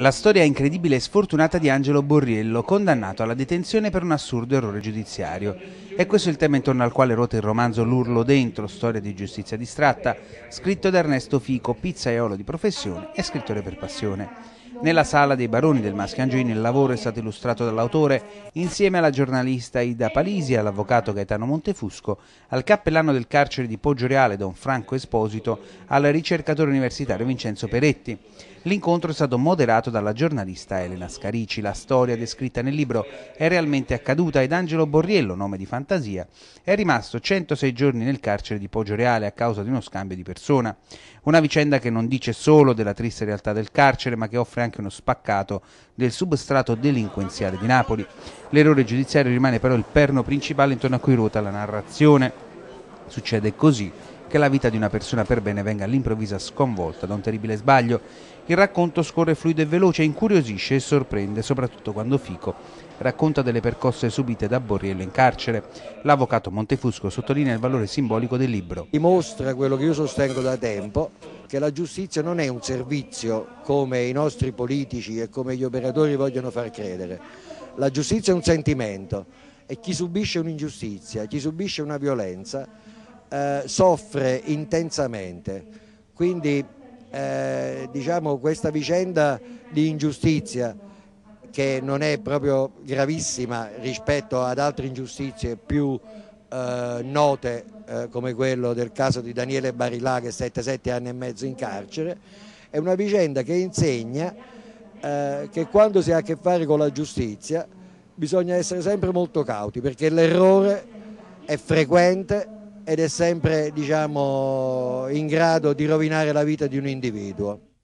La storia incredibile e sfortunata di Angelo Borriello, condannato alla detenzione per un assurdo errore giudiziario. È questo il tema intorno al quale ruota il romanzo L'urlo dentro, storia di giustizia distratta, scritto da Ernesto Fico, pizzaiolo di professione e scrittore per passione. Nella sala dei baroni del Maschiangini il lavoro è stato illustrato dall'autore insieme alla giornalista Ida Palisi, all'avvocato Gaetano Montefusco, al cappellano del carcere di Poggioreale Don Franco Esposito, al ricercatore universitario Vincenzo Peretti. L'incontro è stato moderato dalla giornalista Elena Scarici. La storia descritta nel libro è realmente accaduta ed Angelo Borriello, nome di fantasia, è rimasto 106 giorni nel carcere di Poggioreale a causa di uno scambio di persona. Una vicenda che non dice solo della triste realtà del carcere, ma che offre anche uno spaccato del substrato delinquenziale di Napoli. L'errore giudiziario rimane però il perno principale intorno a cui ruota la narrazione. Succede così che la vita di una persona per bene venga all'improvvisa sconvolta da un terribile sbaglio. Il racconto scorre fluido e veloce, incuriosisce e sorprende, soprattutto quando Fico racconta delle percosse subite da Borriello in carcere. L'avvocato Montefusco sottolinea il valore simbolico del libro. Dimostra quello che io sostengo da tempo, che la giustizia non è un servizio come i nostri politici e come gli operatori vogliono far credere. La giustizia è un sentimento e chi subisce un'ingiustizia, chi subisce una violenza, eh, soffre intensamente. Quindi eh, diciamo, questa vicenda di ingiustizia che non è proprio gravissima rispetto ad altre ingiustizie più eh, note eh, come quello del caso di Daniele Barilà che stette sette anni e mezzo in carcere, è una vicenda che insegna eh, che quando si ha a che fare con la giustizia bisogna essere sempre molto cauti perché l'errore è frequente ed è sempre diciamo, in grado di rovinare la vita di un individuo.